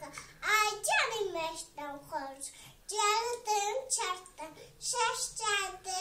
ağaca. Ağaca inmekten korktum. Geldim çarptım. Şaşırdım.